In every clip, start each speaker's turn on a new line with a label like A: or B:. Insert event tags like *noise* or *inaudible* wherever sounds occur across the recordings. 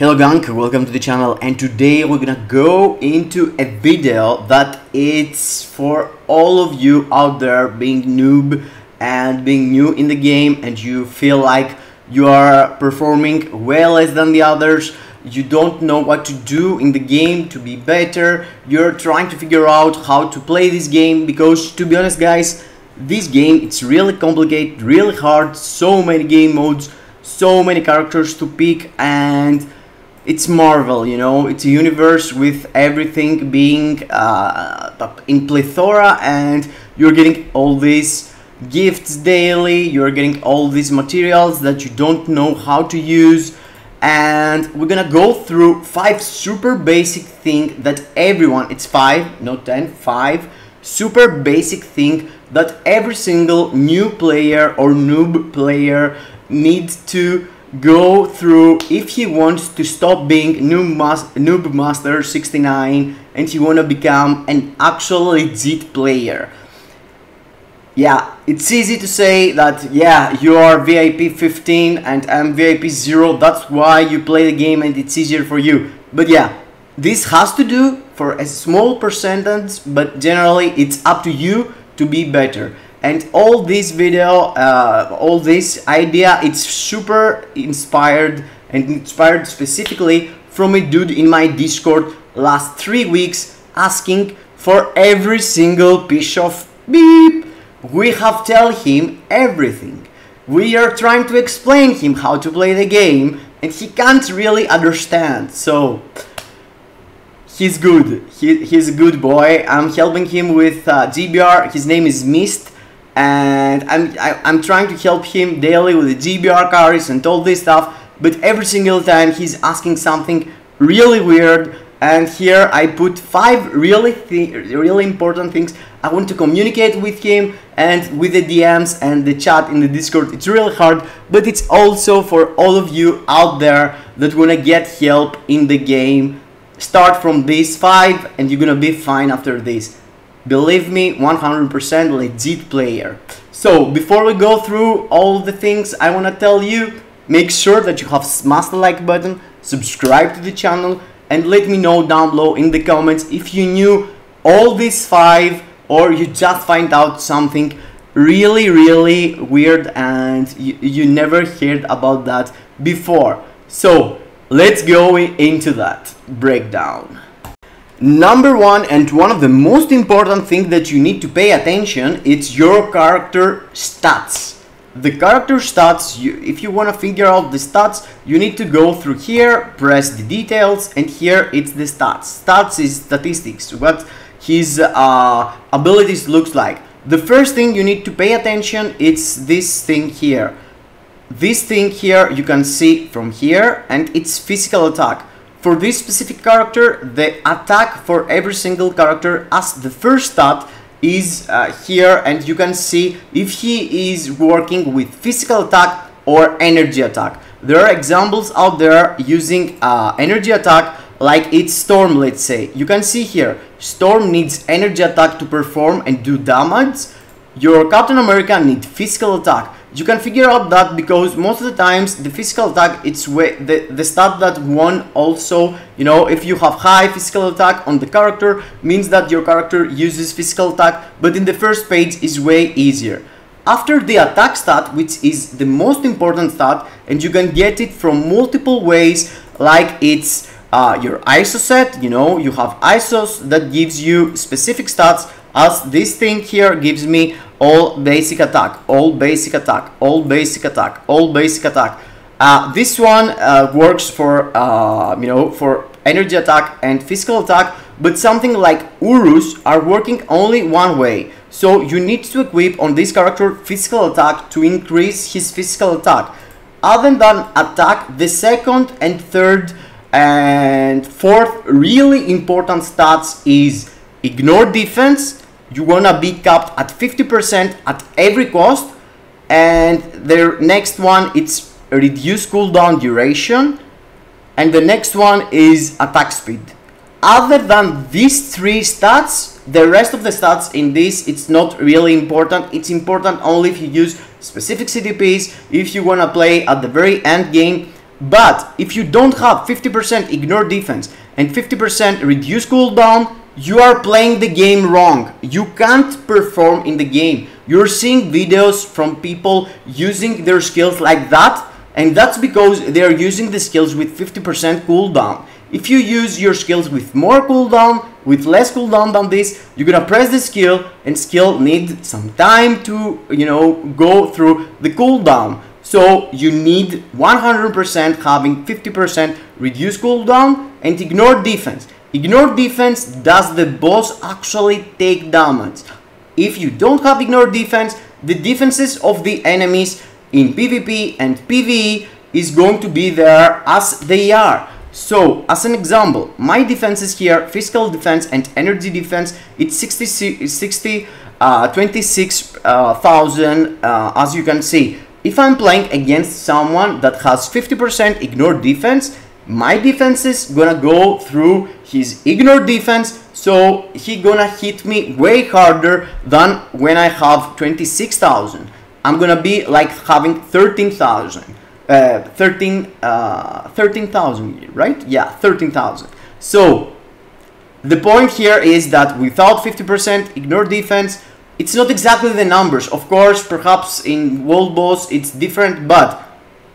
A: Hello gang, welcome to the channel and today we're gonna go into a video that it's for all of you out there being noob and being new in the game and you feel like you are performing way less than the others. You don't know what to do in the game to be better. You're trying to figure out how to play this game because to be honest guys this game it's really complicated really hard so many game modes so many characters to pick and it's Marvel, you know, it's a universe with everything being uh, in plethora and you're getting all these gifts daily, you're getting all these materials that you don't know how to use and we're gonna go through five super basic thing that everyone, it's five, not ten, five super basic thing that every single new player or noob player needs to go through if he wants to stop being noob, mas noob master 69 and he want to become an actual legit player. Yeah it's easy to say that yeah you are vip 15 and i'm vip 0 that's why you play the game and it's easier for you. But yeah this has to do for a small percentage but generally it's up to you to be better and all this video uh, all this idea it's super inspired and inspired specifically from a dude in my discord last three weeks asking for every single piece of beep. We have tell him everything. We are trying to explain him how to play the game and he can't really understand. So he's good. He, he's a good boy. I'm helping him with uh, gbr his name is mist and I'm, I, am i am trying to help him daily with the GBR carries and all this stuff but every single time he's asking something really weird. And here I put five really really important things I want to communicate with him and with the DMs and the chat in the Discord. It's really hard but it's also for all of you out there that wanna get help in the game. Start from these five and you're gonna be fine after this Believe me, 100% legit player. So, before we go through all the things I want to tell you, make sure that you have smashed the like button, subscribe to the channel, and let me know down below in the comments if you knew all these five or you just find out something really really weird and you, you never heard about that before. So, let's go into that breakdown. Number one and one of the most important things that you need to pay attention it's your character stats. The character stats, you, if you want to figure out the stats, you need to go through here, press the details, and here it's the stats. Stats is statistics, what his uh, abilities looks like. The first thing you need to pay attention it's this thing here. This thing here you can see from here and it's physical attack. For this specific character, the attack for every single character as the first stat is uh, here and you can see if he is working with physical attack or energy attack. There are examples out there using uh, energy attack like it's Storm let's say. You can see here, Storm needs energy attack to perform and do damage. Your Captain America needs physical attack you can figure out that because most of the times the physical attack it's way the, the stat that one also you know if you have high physical attack on the character means that your character uses physical attack but in the first page is way easier. After the attack stat which is the most important stat and you can get it from multiple ways like it's uh, your ISO set you know you have ISOs that gives you specific stats as this thing here gives me all basic attack, all basic attack, all basic attack, all basic attack. Uh, this one uh, works for, uh, you know, for energy attack and physical attack, but something like Urus are working only one way. So you need to equip on this character physical attack to increase his physical attack. Other than attack, the second and third and fourth really important stats is ignore defense, you wanna be capped at 50% at every cost and the next one it's reduce cooldown duration and the next one is attack speed. Other than these three stats the rest of the stats in this it's not really important. It's important only if you use specific CTPs if you wanna play at the very end game. But if you don't have 50% ignore defense and 50% reduce cooldown, you are playing the game wrong. You can't perform in the game. You're seeing videos from people using their skills like that, and that's because they're using the skills with 50% cooldown. If you use your skills with more cooldown, with less cooldown than this, you're gonna press the skill, and skill need some time to, you know, go through the cooldown. So you need 100% having 50% reduce cooldown and ignore defense. Ignore defense does the boss actually take damage. If you don't have ignore defense, the defenses of the enemies in PvP and PvE is going to be there as they are. So, as an example, my defenses here, physical defense and energy defense, it's 60, 60 uh, 26,000 uh, uh, as you can see. If I'm playing against someone that has 50% ignore defense, my defense is gonna go through his ignore defense so he gonna hit me way harder than when I have 26,000 I'm gonna be like having 13,000 uh, 13 uh, 13,000 right? Yeah 13,000 so the point here is that without 50% ignore defense it's not exactly the numbers. Of course perhaps in world boss it's different but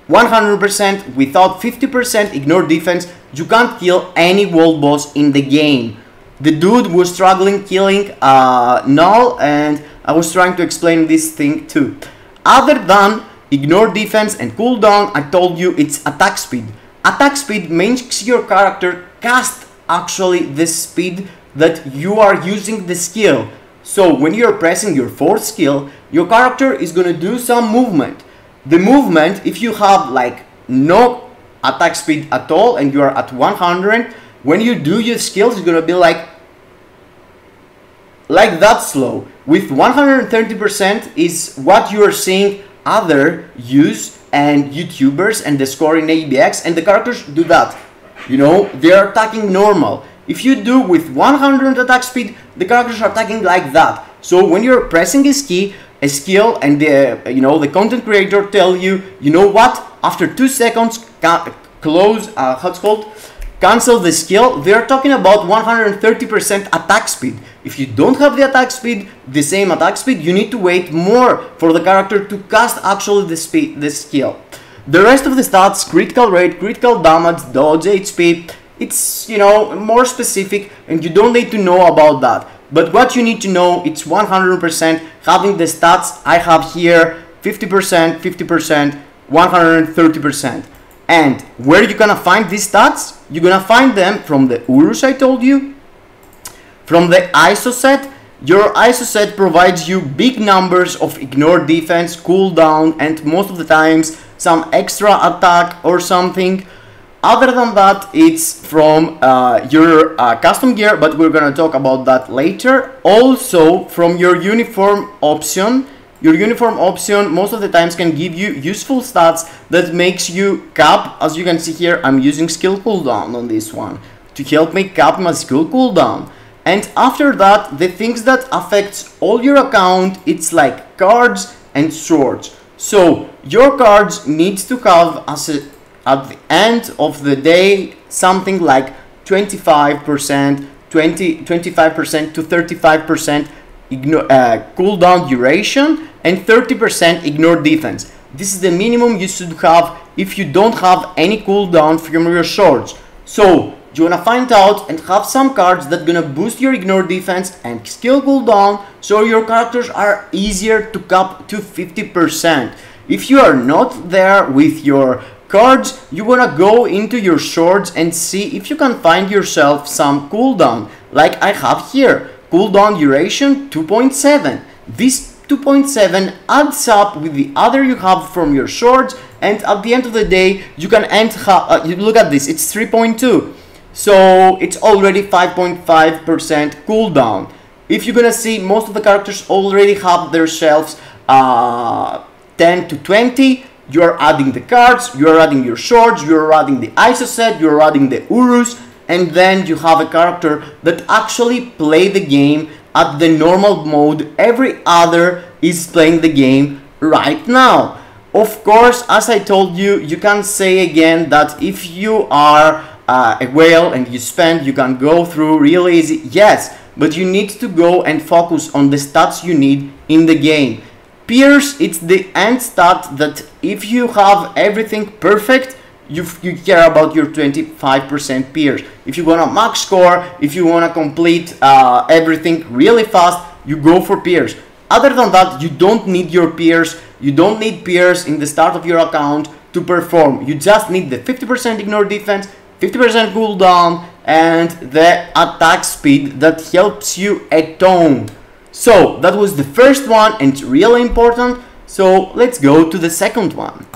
A: 100% without 50% ignore defense, you can't kill any world boss in the game. The dude was struggling killing uh, Knull and I was trying to explain this thing too. Other than ignore defense and cooldown, I told you it's attack speed. Attack speed makes your character cast actually the speed that you are using the skill. So when you're pressing your fourth skill, your character is gonna do some movement the movement, if you have like no attack speed at all and you are at 100, when you do your skills, it's gonna be like like that slow. With 130% is what you are seeing other use and YouTubers and the score in ABX and the characters do that. You know, they are attacking normal. If you do with 100 attack speed, the characters are attacking like that. So when you're pressing his key, skill and the you know the content creator tell you you know what? After two seconds close uh, how's called cancel the skill. They're talking about 130% attack speed. If you don't have the attack speed the same attack speed you need to wait more for the character to cast actually the speed the skill. The rest of the stats critical rate critical damage dodge hp it's you know more specific and you don't need to know about that but what you need to know, it's 100% having the stats I have here, 50%, 50%, 130%. And where you gonna find these stats? You're gonna find them from the Urus I told you, from the ISO set. Your ISO set provides you big numbers of ignore defense, cooldown, and most of the times some extra attack or something. Other than that, it's from uh, your uh, custom gear, but we're gonna talk about that later. Also, from your uniform option, your uniform option most of the times can give you useful stats that makes you cap, as you can see here, I'm using skill cooldown on this one to help me cap my skill cooldown. And after that, the things that affects all your account, it's like cards and swords. So your cards needs to have as a at the end of the day something like 25% 20 25% to 35% ignore uh, cooldown duration and 30% ignore defense. This is the minimum you should have if you don't have any cooldown from your swords. So you wanna find out and have some cards that gonna boost your ignore defense and skill cooldown so your characters are easier to cap to 50% if you are not there with your cards, you wanna go into your swords and see if you can find yourself some cooldown, like I have here. Cooldown duration 2.7. This 2.7 adds up with the other you have from your swords and at the end of the day you can end uh, you look at this it's 3.2 so it's already 5.5% cooldown if you're gonna see most of the characters already have their shelves uh, 10 to 20 you're adding the cards, you're adding your swords, you're adding the ISO set, you're adding the Urus, and then you have a character that actually play the game at the normal mode every other is playing the game right now. of course, as I told you, you can say again that if you are uh, a whale and you spend, you can go through real easy. Yes, but you need to go and focus on the stats you need in the game. Pierce, it's the end stat that if you have everything perfect, you, you care about your 25% Pierce. If you want a max score, if you want to complete uh, everything really fast, you go for Pierce. Other than that, you don't need your Pierce you don't need Pierce in the start of your account to perform. You just need the 50% ignore defense, 50% cooldown, and the attack speed that helps you a ton. So that was the first one and really important. So let's go to the second one.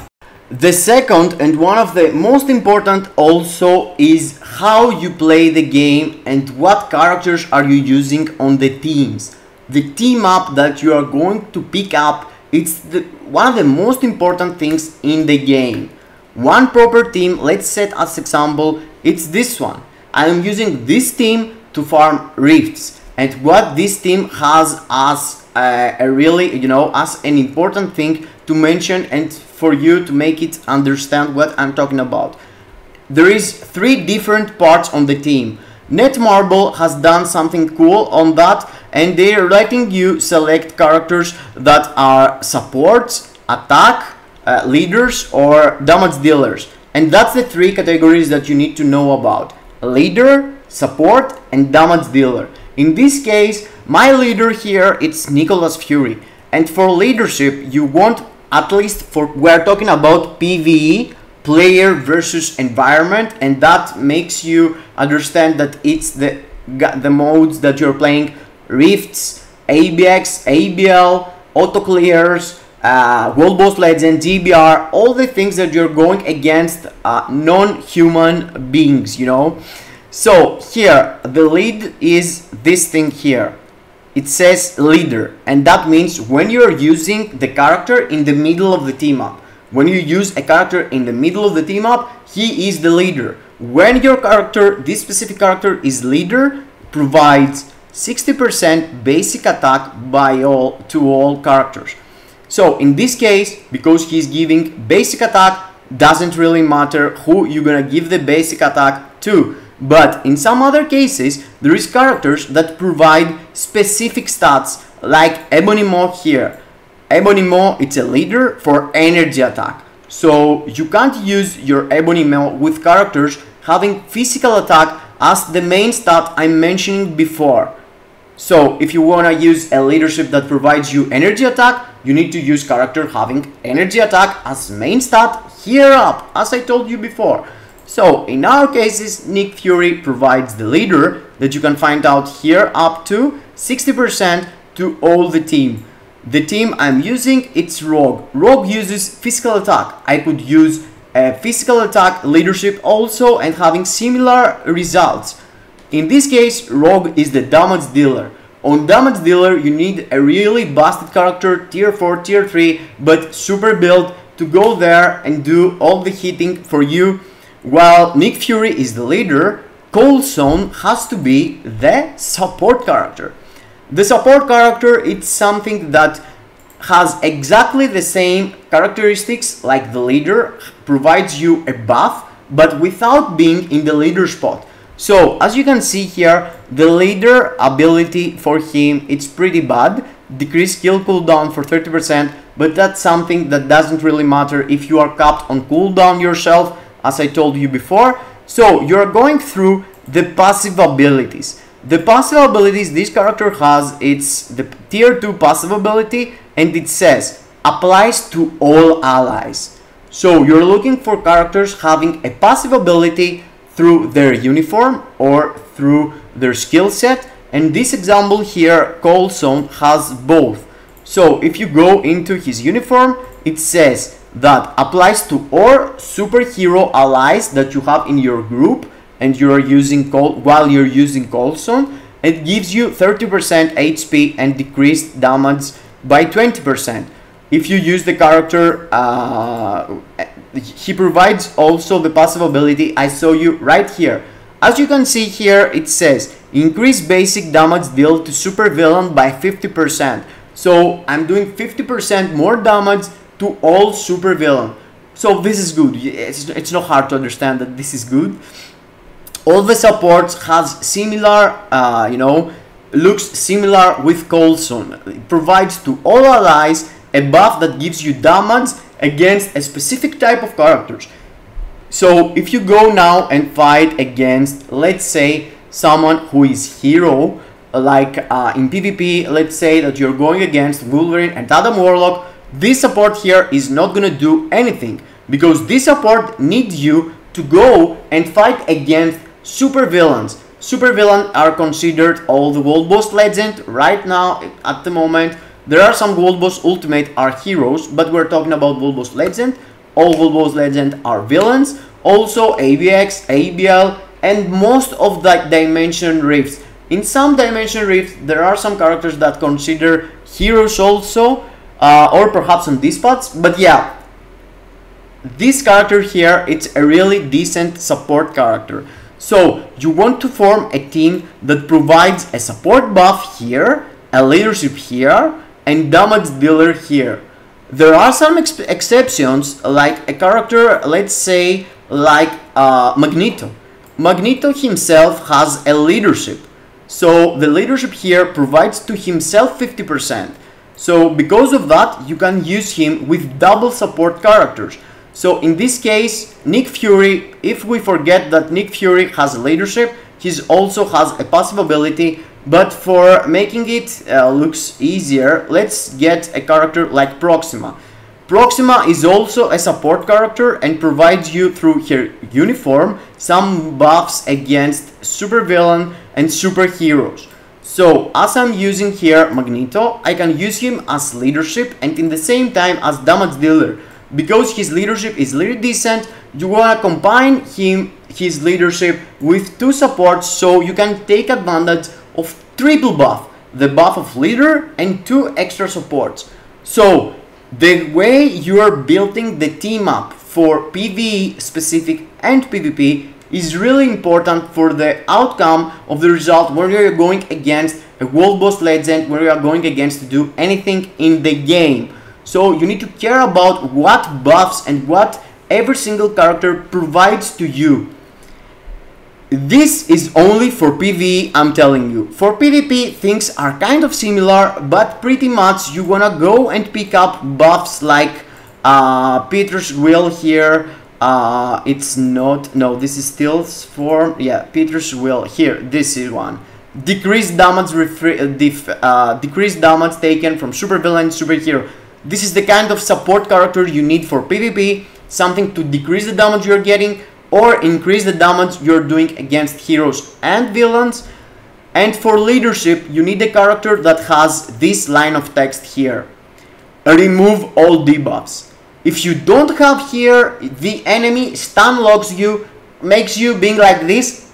A: The second and one of the most important also is how you play the game and what characters are you using on the teams. The team up that you are going to pick up it's the, one of the most important things in the game. One proper team, let's set as example, it's this one. I am using this team to farm rifts and what this team has as a, really, you know, as an important thing to mention and for you to make it understand what I'm talking about. There is three different parts on the team. Netmarble has done something cool on that and they're letting you select characters that are supports, attack, uh, leaders or damage dealers. And that's the three categories that you need to know about. Leader, support and damage dealer. In this case, my leader here it's Nicholas Fury. And for leadership, you want at least for we're talking about PvE, player versus environment, and that makes you understand that it's the the modes that you're playing Rifts, ABX, ABL, auto clears, uh, World Boss Legend, GBR, all the things that you're going against uh, non-human beings, you know. So here, the lead is this thing here. It says leader, and that means when you're using the character in the middle of the team up. When you use a character in the middle of the team up, he is the leader. When your character, this specific character is leader, provides 60% basic attack by all to all characters. So in this case, because he's giving basic attack, doesn't really matter who you're gonna give the basic attack to. But in some other cases, there is characters that provide specific stats, like Ebony Maw here. Ebony Maw, it's a leader for energy attack. So you can't use your Ebony Maw with characters having physical attack as the main stat I'm mentioning before. So if you want to use a leadership that provides you energy attack, you need to use character having energy attack as main stat here up, as I told you before. So in our cases, Nick Fury provides the leader that you can find out here up to 60% to all the team. The team I'm using, it's Rogue. Rogue uses physical attack. I could use a physical attack leadership also and having similar results. In this case, Rogue is the damage dealer. On damage dealer, you need a really busted character, tier 4, tier 3, but super build to go there and do all the hitting for you. While Nick Fury is the leader, Coulson has to be the support character. The support character, it's something that has exactly the same characteristics like the leader, provides you a buff, but without being in the leader spot. So as you can see here, the leader ability for him, it's pretty bad. Decrease skill cooldown for 30%, but that's something that doesn't really matter if you are capped on cooldown yourself, as I told you before. So you're going through the passive abilities. The passive abilities this character has, it's the tier 2 passive ability, and it says, applies to all allies. So you're looking for characters having a passive ability through their uniform or through their skill set. And this example here, Coulson, has both. So if you go into his uniform, it says that applies to all superhero allies that you have in your group and you are using Col while you're using Coulson. It gives you 30% HP and decreased damage by 20%. If you use the character uh, he provides also the passive ability I saw you right here. As you can see here, it says increase basic damage dealt to super villain by 50%. So I'm doing 50% more damage to all super villain. So this is good. It's, it's not hard to understand that this is good. All the supports has similar, uh, you know, looks similar with Coulson. It provides to all allies a buff that gives you damage against a specific type of characters. So if you go now and fight against, let's say, someone who is hero, like uh, in PvP, let's say that you're going against Wolverine and Adam Warlock, this support here is not gonna do anything because this support needs you to go and fight against super villains. Super villains are considered all the World Boss Legend right now at the moment. There are some World Boss Ultimate are heroes, but we're talking about World Boss Legend. All World Boss Legend are villains. Also ABX, ABL, and most of the Dimension Rifts. In some Dimension Rifts, there are some characters that consider heroes also, uh, or perhaps on these spots, but yeah, this character here, it's a really decent support character. So you want to form a team that provides a support buff here, a leadership here, and damage dealer here. There are some ex exceptions, like a character, let's say, like uh, Magneto. Magneto himself has a leadership. So the leadership here provides to himself 50%. So because of that, you can use him with double support characters. So in this case, Nick Fury, if we forget that Nick Fury has leadership, he also has a passive ability, but for making it uh, looks easier, let's get a character like Proxima. Proxima is also a support character and provides you through her uniform some buffs against supervillain and superheroes. So as I'm using here Magneto, I can use him as leadership and in the same time as damage dealer because his leadership is really decent, you wanna combine him his leadership with two supports so you can take advantage of triple buff, the buff of leader and two extra supports. So the way you are building the team up for PvE specific and PvP is really important for the outcome of the result when you're going against a world boss legend, when you are going against to do anything in the game. So you need to care about what buffs and what every single character provides to you. This is only for PvE, I'm telling you. For PvP, things are kind of similar, but pretty much you wanna go and pick up buffs like uh, Peter's Will here. Uh, it's not, no, this is still for, yeah, Peter's Will here, this is one. Decreased damage, uh, uh, decreased damage taken from super supervillain superhero. This is the kind of support character you need for PvP, something to decrease the damage you're getting or increase the damage you're doing against heroes and villains. And for leadership, you need a character that has this line of text here. Remove all debuffs. If you don't have here, the enemy stun locks you, makes you being like this.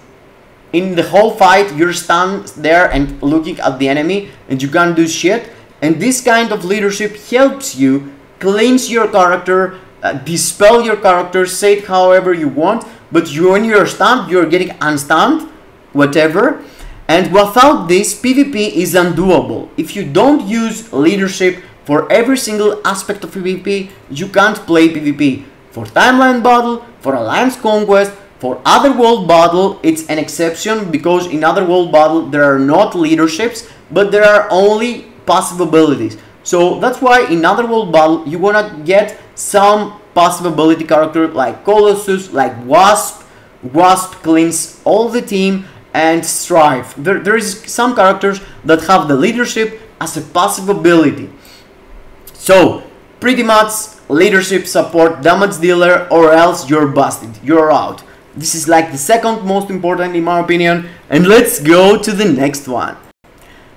A: In the whole fight, you're stunned there and looking at the enemy and you can't do shit. And this kind of leadership helps you cleanse your character, uh, dispel your character, say it however you want, but you, when you're stunned, you're getting unstunned, whatever. And without this, PvP is undoable. If you don't use leadership for every single aspect of PvP, you can't play PvP. For timeline battle, for alliance conquest, for other world battle, it's an exception because in other world battle there are not leaderships, but there are only passive abilities. So that's why in Otherworld Battle you wanna get some passive ability character like Colossus, like Wasp. Wasp cleans all the team and Stryfe. There, there is some characters that have the leadership as a passive ability. So pretty much leadership support damage dealer or else you're busted, you're out. This is like the second most important in my opinion and let's go to the next one.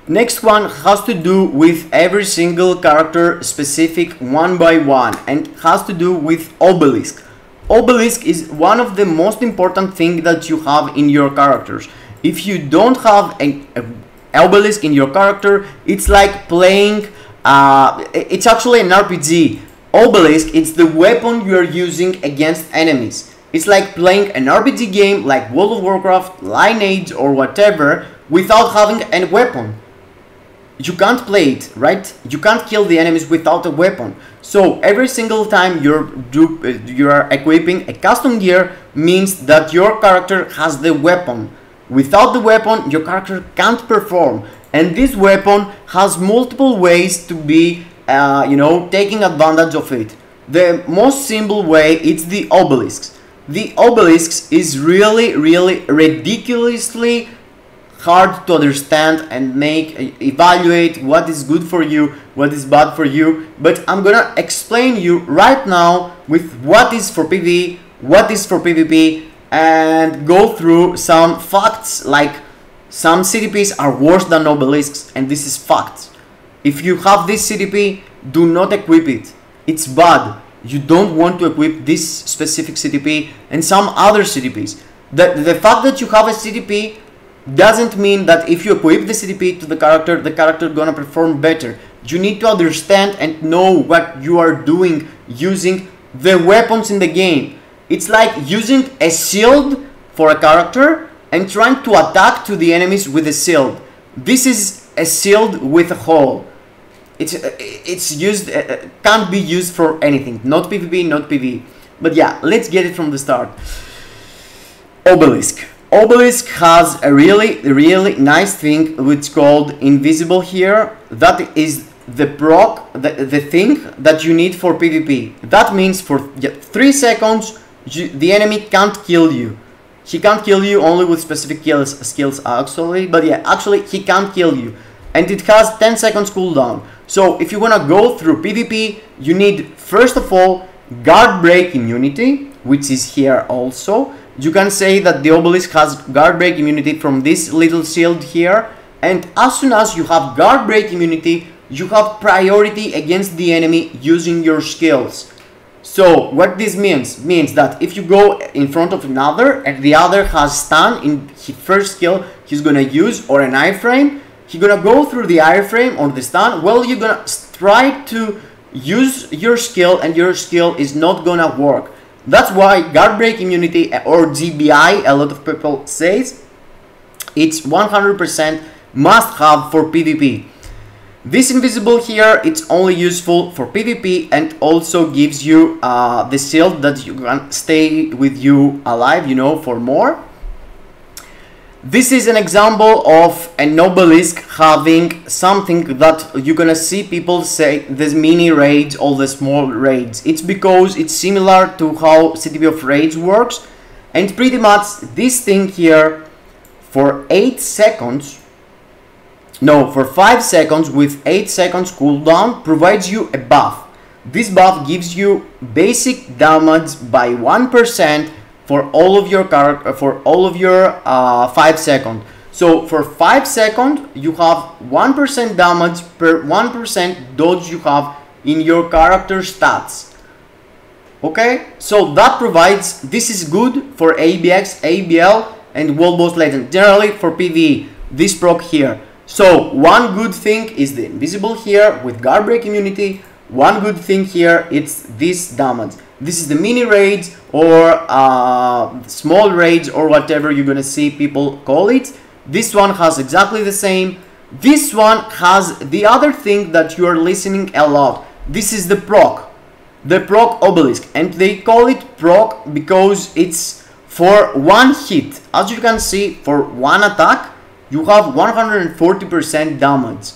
A: Next one has to do with every single character specific one by one and has to do with obelisk. Obelisk is one of the most important things that you have in your characters. If you don't have an obelisk in your character, it's like playing, uh, it's actually an RPG. Obelisk, it's the weapon you are using against enemies. It's like playing an RPG game like World of Warcraft, Lineage or whatever without having a weapon you can't play it, right? You can't kill the enemies without a weapon. So every single time you're you are equipping a custom gear means that your character has the weapon. Without the weapon, your character can't perform. And this weapon has multiple ways to be, uh, you know, taking advantage of it. The most simple way is the obelisks. The obelisks is really, really ridiculously hard to understand and make evaluate what is good for you what is bad for you but i'm gonna explain you right now with what is for pve what is for pvp and go through some facts like some ctps are worse than obelisks and this is fact. if you have this ctp do not equip it it's bad you don't want to equip this specific ctp and some other ctps the, the fact that you have a ctp doesn't mean that if you equip the CTP to the character, the character gonna perform better. You need to understand and know what you are doing using the weapons in the game. It's like using a shield for a character and trying to attack to the enemies with a shield. This is a shield with a hole. It's it's used uh, uh can't be used for anything. Not PvP, not PvE. But yeah, let's get it from the start. Obelisk. Obelisk has a really, really nice thing which called invisible here. That is the proc, the, the thing that you need for PvP. That means for 3 seconds you, the enemy can't kill you. He can't kill you only with specific kills, skills actually, but yeah, actually he can't kill you. And it has 10 seconds cooldown. So if you wanna go through PvP, you need first of all guard break immunity, which is here also you can say that the obelisk has guard break immunity from this little shield here and as soon as you have guard break immunity you have priority against the enemy using your skills so what this means? Means that if you go in front of another and the other has stun in his first skill he's gonna use or an iframe he's gonna go through the iframe or the stun well you're gonna try to use your skill and your skill is not gonna work. That's why guard break immunity eh, or GBI, a lot of people says, it's 100% must have for PvP. This invisible here, it's only useful for PvP and also gives you uh, the shield that you can stay with you alive, you know, for more. This is an example of an obelisk having something that you're gonna see people say there's mini raids or the small raids. It's because it's similar to how CTP of Rage works and pretty much this thing here for 8 seconds no, for 5 seconds with 8 seconds cooldown provides you a buff. This buff gives you basic damage by 1% for all of your uh, for all of your uh, five second. So for five second, you have one percent damage per one percent dodge you have in your character stats. Okay, so that provides this is good for ABX, ABL, and World Boss Legend. Generally for PvE, this proc here. So one good thing is the invisible here with guard break immunity. One good thing here it's this damage. This is the mini raids or uh, small raids or whatever you're gonna see people call it. This one has exactly the same. This one has the other thing that you are listening a lot. This is the proc, the proc obelisk, and they call it proc because it's for one hit. As you can see, for one attack, you have 140% damage.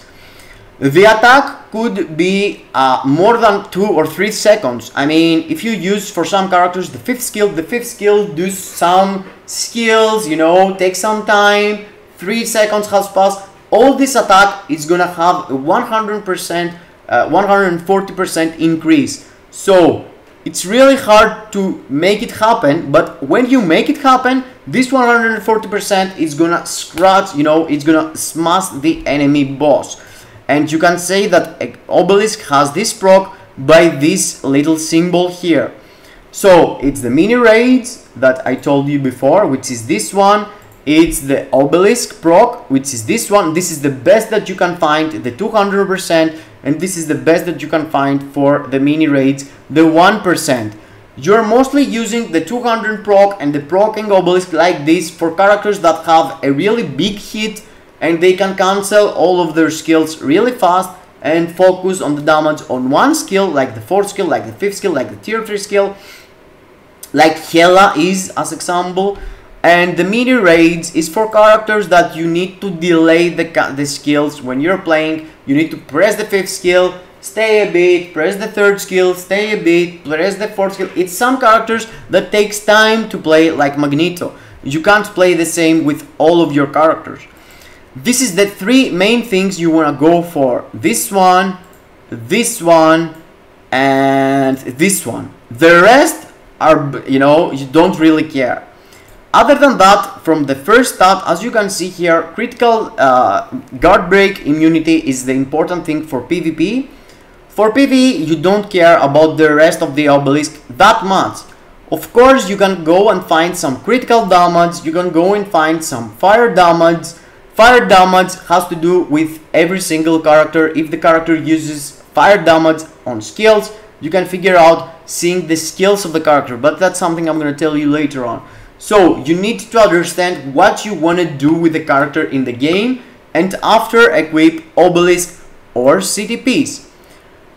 A: The attack could be uh, more than 2 or 3 seconds. I mean, if you use for some characters the 5th skill, the 5th skill do some skills, you know, take some time, 3 seconds has passed. All this attack is gonna have a 100%, 140% uh, increase. So, it's really hard to make it happen, but when you make it happen, this 140% is gonna scratch, you know, it's gonna smash the enemy boss. And you can say that eh, obelisk has this proc by this little symbol here. So it's the mini raids that I told you before which is this one. It's the obelisk proc which is this one. This is the best that you can find the 200% and this is the best that you can find for the mini raids the 1% you're mostly using the 200 proc and the proccing obelisk like this for characters that have a really big hit and they can cancel all of their skills really fast and focus on the damage on one skill like the fourth skill like the fifth skill like the tier 3 skill. Like Hela is as example and the mini raids is for characters that you need to delay the, the skills. When you're playing you need to press the fifth skill stay a bit press the third skill stay a bit press the fourth skill. It's some characters that takes time to play like Magneto. You can't play the same with all of your characters. This is the three main things you want to go for. This one this one and this one. The rest are you know you don't really care other than that, from the first stat, as you can see here, critical uh, guard break immunity is the important thing for PvP. For PvE, you don't care about the rest of the obelisk that much. Of course, you can go and find some critical damage, you can go and find some fire damage. Fire damage has to do with every single character. If the character uses fire damage on skills, you can figure out seeing the skills of the character, but that's something I'm going to tell you later on. So you need to understand what you want to do with the character in the game and after equip obelisk or CTPs.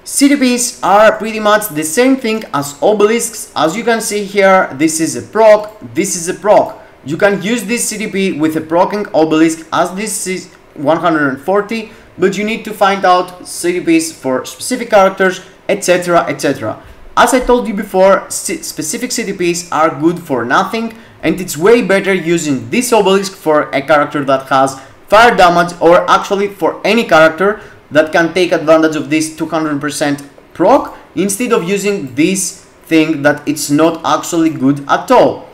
A: CTPs are pretty much the same thing as obelisks. As you can see here, this is a proc, this is a proc. You can use this CTP with a procking obelisk as this is 140, but you need to find out CTPs for specific characters, etc, etc. As I told you before, specific CTPs are good for nothing, and it's way better using this obelisk for a character that has fire damage or actually for any character that can take advantage of this 200% proc instead of using this thing that it's not actually good at all.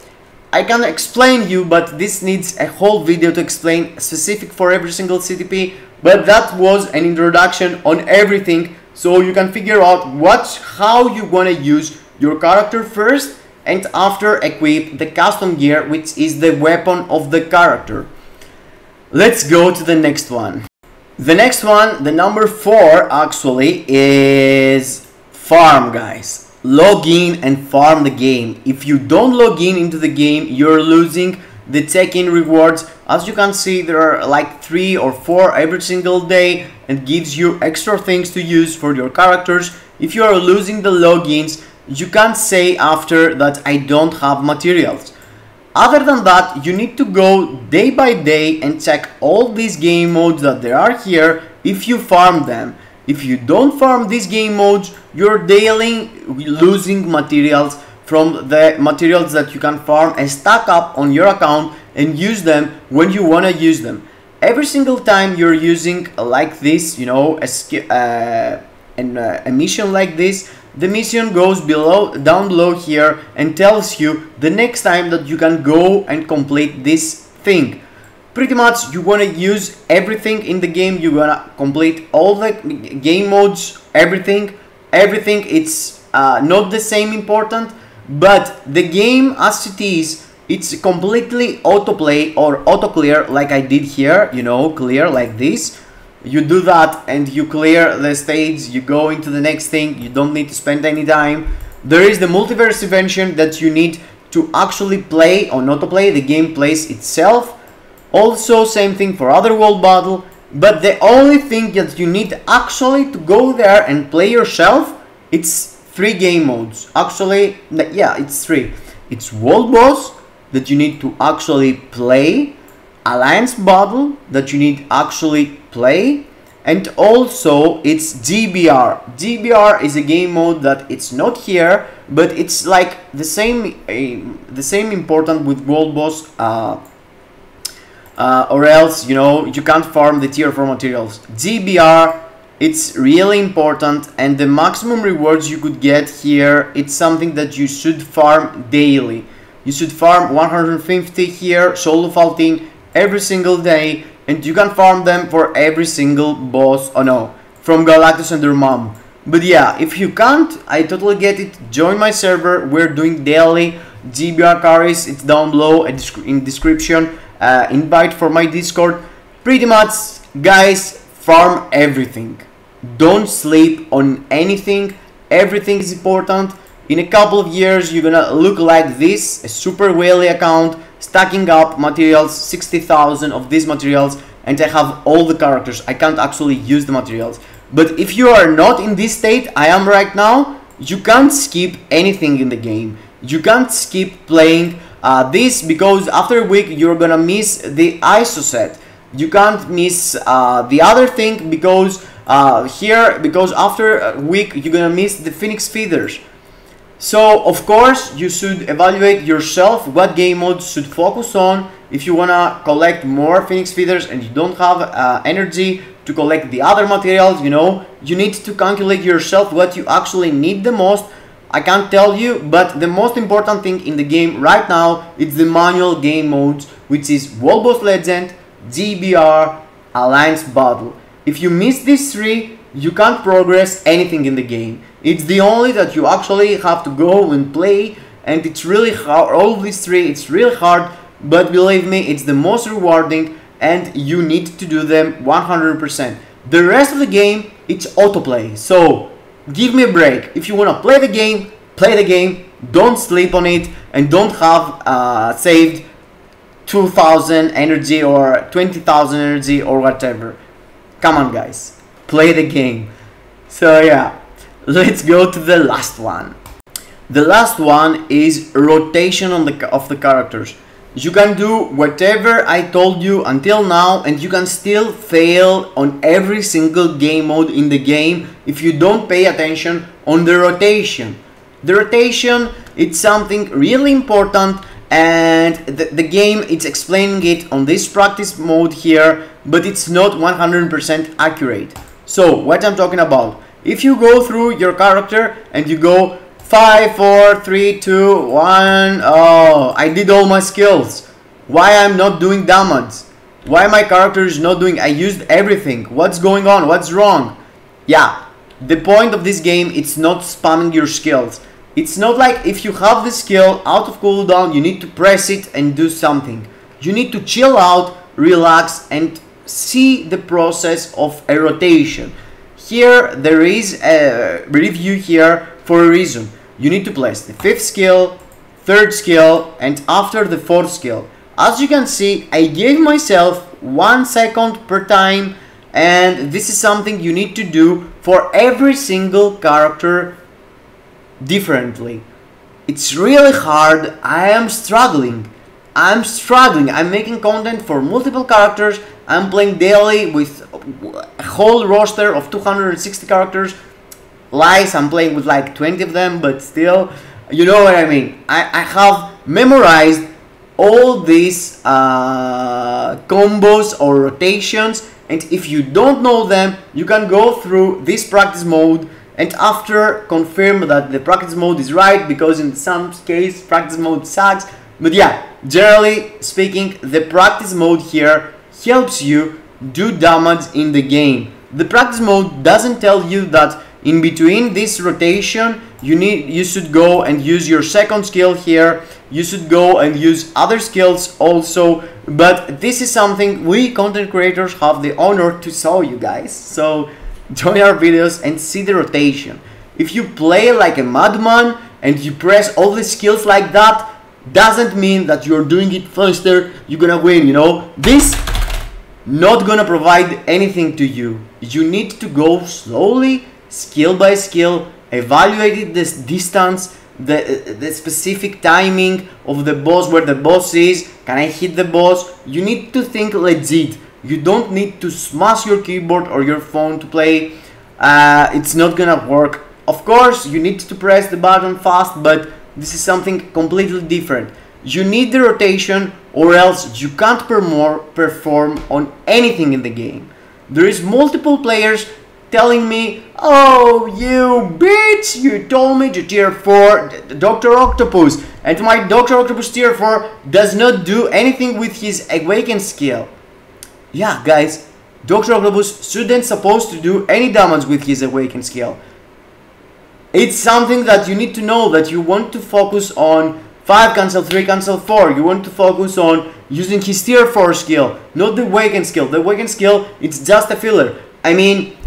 A: I can explain you but this needs a whole video to explain specific for every single CTP but that was an introduction on everything so you can figure out what how you want to use your character first and after equip the custom gear which is the weapon of the character. Let's go to the next one. The next one, the number 4 actually, is farm guys. Log in and farm the game. If you don't log in into the game, you're losing the check-in rewards. As you can see, there are like 3 or 4 every single day and gives you extra things to use for your characters. If you are losing the logins, you can't say after that I don't have materials. Other than that, you need to go day by day and check all these game modes that there are here if you farm them. If you don't farm these game modes, you're daily losing materials from the materials that you can farm and stack up on your account and use them when you want to use them. Every single time you're using like this, you know, a, uh, an, uh, a mission like this, the mission goes below down below here and tells you the next time that you can go and complete this thing. Pretty much you want to use everything in the game you want to complete all the game modes everything. Everything it's uh, not the same important but the game as it is it's completely autoplay or auto clear like I did here you know clear like this you do that and you clear the stage, you go into the next thing, you don't need to spend any time. There is the multiverse invasion that you need to actually play or not to play, the game plays itself. Also same thing for other world battle, but the only thing that you need actually to go there and play yourself, it's three game modes. Actually, yeah, it's three. It's world boss that you need to actually play, alliance battle that you need actually play and also it's GBR. GBR is a game mode that it's not here, but it's like the same uh, the same important with Gold Boss, uh, uh, or else you know you can't farm the tier 4 materials. GBR it's really important, and the maximum rewards you could get here, it's something that you should farm daily. You should farm 150 here, solo faulting every single day and you can farm them for every single boss, oh no, from Galactus and their mom. But yeah, if you can't, I totally get it, join my server, we're doing daily GBR carries, it's down below in description, uh, invite for my Discord. Pretty much, guys, farm everything. Don't sleep on anything, everything is important. In a couple of years, you're gonna look like this, a super whaley account, stacking up materials 60,000 of these materials and I have all the characters. I can't actually use the materials. But if you are not in this state I am right now, you can't skip anything in the game. You can't skip playing uh, this because after a week you're gonna miss the ISO set. You can't miss uh, the other thing because uh, here, because after a week you're gonna miss the Phoenix feeders. So of course you should evaluate yourself what game mode should focus on if you wanna collect more Phoenix feeders and you don't have uh, energy to collect the other materials, you know, you need to calculate yourself what you actually need the most. I can't tell you, but the most important thing in the game right now is the manual game modes, which is World Boss Legend, GBR, Alliance Battle. If you miss these three, you can't progress anything in the game. It's the only that you actually have to go and play and it's really hard, all these three, it's really hard, but believe me, it's the most rewarding and you need to do them 100%. The rest of the game, it's autoplay, so give me a break. If you want to play the game, play the game, don't sleep on it, and don't have uh, saved 2000 energy or 20,000 energy or whatever. Come on guys, play the game. So yeah, let's go to the last one. The last one is rotation on the of the characters. You can do whatever I told you until now and you can still fail on every single game mode in the game if you don't pay attention on the rotation. The rotation it's something really important and the, the game it's explaining it on this practice mode here but it's not 100% accurate. So what I'm talking about if you go through your character and you go 5, 4, 3, 2, 1, oh, I did all my skills. Why I'm not doing damage? Why my character is not doing, I used everything. What's going on? What's wrong? Yeah, the point of this game, it's not spamming your skills. It's not like if you have the skill out of cooldown, you need to press it and do something. You need to chill out, relax and see the process of a rotation. Here there is a review here for a reason. You need to place the fifth skill, third skill and after the fourth skill. As you can see I gave myself one second per time and this is something you need to do for every single character differently. It's really hard, I am struggling. I'm struggling, I'm making content for multiple characters, I'm playing daily with a whole roster of 260 characters. Lies, I'm playing with like 20 of them, but still, you know what I mean. I, I have memorized all these uh, combos or rotations and if you don't know them, you can go through this practice mode and after confirm that the practice mode is right because in some case practice mode sucks but yeah generally speaking the practice mode here helps you do damage in the game the practice mode doesn't tell you that in between this rotation you need you should go and use your second skill here you should go and use other skills also but this is something we content creators have the honor to show you guys so *laughs* join our videos and see the rotation. If you play like a madman and you press all the skills like that, doesn't mean that you're doing it faster, you're gonna win, you know? This not gonna provide anything to you. You need to go slowly, skill by skill, evaluate this distance, the, the specific timing of the boss, where the boss is, can I hit the boss? You need to think legit you don't need to smash your keyboard or your phone to play uh, it's not gonna work of course you need to press the button fast but this is something completely different you need the rotation or else you can't perform on anything in the game there is multiple players telling me oh you bitch you told me to tier 4 Dr. Octopus and my Dr. Octopus tier 4 does not do anything with his awaken skill yeah, guys, Dr. Octopus shouldn't supposed to do any damage with his Awaken skill. It's something that you need to know that you want to focus on 5 cancel 3 cancel 4. You want to focus on using his tier 4 skill, not the awaken skill. The awaken skill, it's just a filler. I mean,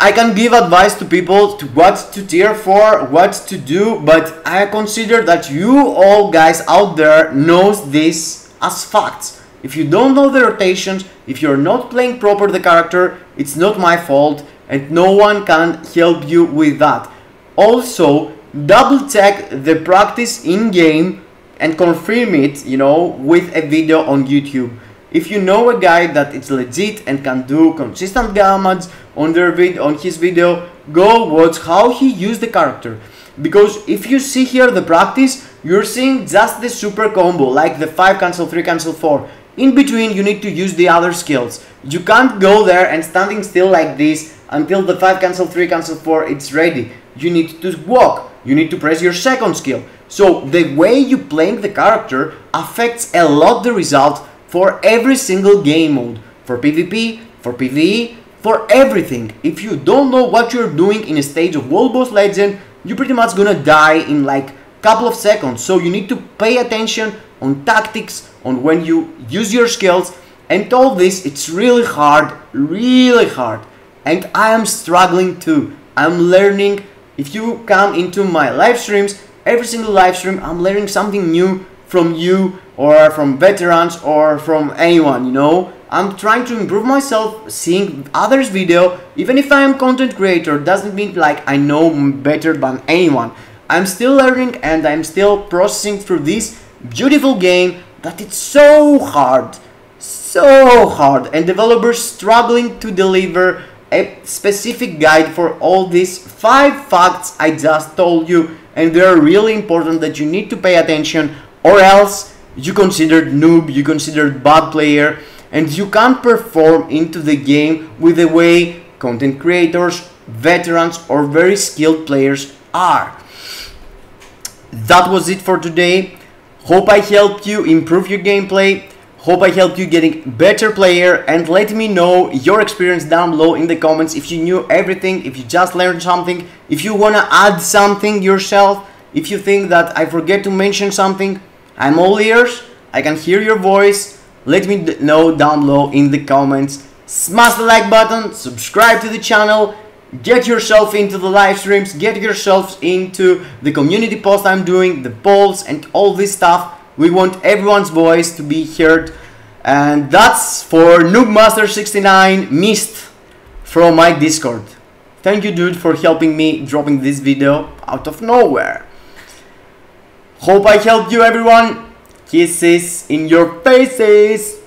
A: I can give advice to people to what to tier for, what to do, but I consider that you all guys out there knows this as facts. if you don't know the rotations, if you're not playing proper the character, it's not my fault and no one can help you with that. Also, double check the practice in game and confirm it, you know, with a video on YouTube. If you know a guy that it's legit and can do consistent damage on their vid on his video, go watch how he used the character. Because if you see here the practice, you're seeing just the super combo, like the 5 cancel 3 cancel 4. In between you need to use the other skills. You can't go there and standing still like this until the 5 cancel 3 cancel 4 it's ready. You need to walk, you need to press your second skill. So the way you playing the character affects a lot the result for every single game mode. For PvP, for PvE, for everything. If you don't know what you're doing in a stage of World Boss Legend, you're pretty much gonna die in like couple of seconds. So you need to pay attention on tactics, on when you use your skills, and all this, it's really hard, really hard. And I am struggling too. I'm learning. If you come into my live streams, every single live stream, I'm learning something new from you or from veterans or from anyone, you know. I'm trying to improve myself, seeing others' video, even if I am content creator, doesn't mean like I know better than anyone. I'm still learning and I'm still processing through this beautiful game that it's so hard, so hard, and developers struggling to deliver a specific guide for all these five facts I just told you and they're really important that you need to pay attention or else you considered noob, you considered bad player and you can't perform into the game with the way content creators, veterans or very skilled players are. That was it for today. Hope I helped you improve your gameplay. Hope I helped you getting better player and let me know your experience down below in the comments if you knew everything, if you just learned something, if you wanna add something yourself, if you think that I forget to mention something, I'm all ears, I can hear your voice, let me know down below in the comments. Smash the like button, subscribe to the channel, get yourself into the live streams, get yourselves into the community post I'm doing, the polls and all this stuff. We want everyone's voice to be heard. And that's for Noobmaster69 Mist from my Discord. Thank you dude for helping me dropping this video out of nowhere. Hope I helped you everyone. Kisses in your faces.